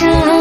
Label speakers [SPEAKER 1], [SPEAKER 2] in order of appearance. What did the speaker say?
[SPEAKER 1] time